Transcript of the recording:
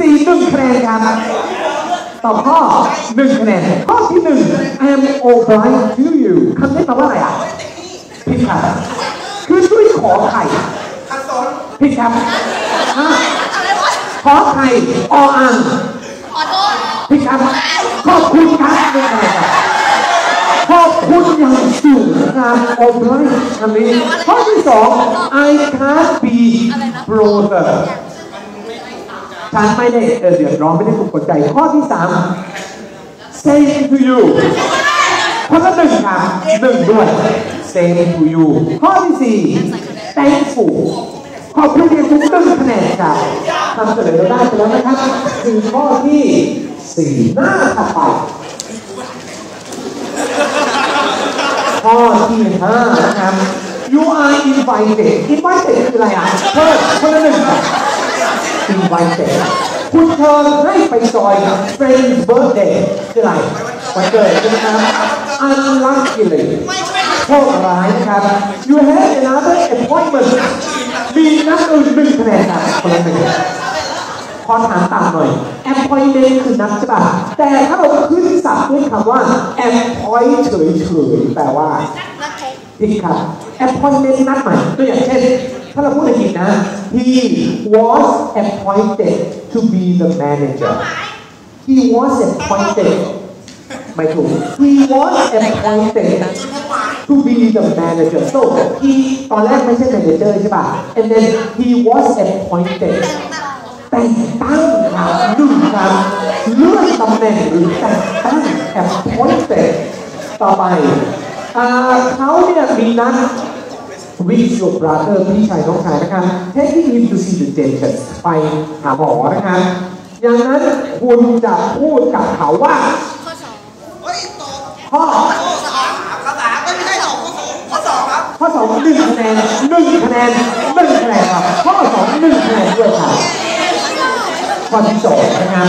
สี่หนึ่งคะแนนครับตอบข้อหนึ่งคะแนนข้อที่หนึ่ง I am obliged to you คำนี้แปลว่าอะไรอะผิดครับคือด้วยขอไข่ขัดสนผิดครับอะอะไรวะขอไข่ออ่างขอโทษผิดครับขอบคุณครับหนึ่งคะแนนครับขอบคุณอย่างสูงครับ obliged คำนี้ข้อที่สอง I can't be ฉันไม่ได้เออเดือดร้อนไม่ได้ถูกกดใจข้อที่สาม same to you ข้อละหนึ่งครับหนึ่งด้วย same to you ข้อที่สี่ thankful ขอบคุณเพียงทุกหนึ่งคะแนนครับทำเฉลยเราได้ไปแล้วนะครับถึงข้อที่สี่หน้าถัดไปข้อที่ห้านะครับ you are invited invited คืออะไรอะเพิ่มคนละหนึ่ง ครับ invited คุณเชิญให้ไปจอย friend's birthday คืออะไรวันเกิดใช่ไหมครับ unluckily โชคร้ายนะครับ you have another appointment มีนัดอื่นหนึ่งคะแนนครับคนละหนึ่งขอถามตามหน่อย appointment คือนัดใช่ป่ะแต่ถ้าเราขึ้นศัพท์ด้วยคำว่า appoint เฉยๆแปลว่านักเทคผิดครับ appointment นัดใหม่ตัวอย่างเช่น ถ้าเราพูดอังกฤษนะ he was appointed to be the manager he was appointed ไม่ถูก he was appointed to be the manager so he ตอนแรกไม่ใช่ manager ใช่ป่ะ and then he was appointed แต่งตั้งครับหนึ่งครับเลื่อนตำแหน่งหรือแต่งตั้ง appointed ต่อไปอ่าเขาเนี่ยมีนัด with your brother พี่ชายน้องชายนะครับ taking him to see the dentist ไปหาหมอนะครับอย่างนั้นคุณจะพูดกับเขาว่า ข้อสองเฮ้ยตอบข้อข้อสามข้อสามไม่ใช่ตอบข้อสองข้อสองครับ ข้อสองหนึ่งคะแนนหนึ่งคะแนนหนึ่งคะแนนครับข้อสองหนึ่งคะแนนด้วยครับข้อที่สองนะครับ